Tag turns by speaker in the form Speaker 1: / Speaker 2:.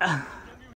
Speaker 1: Uh.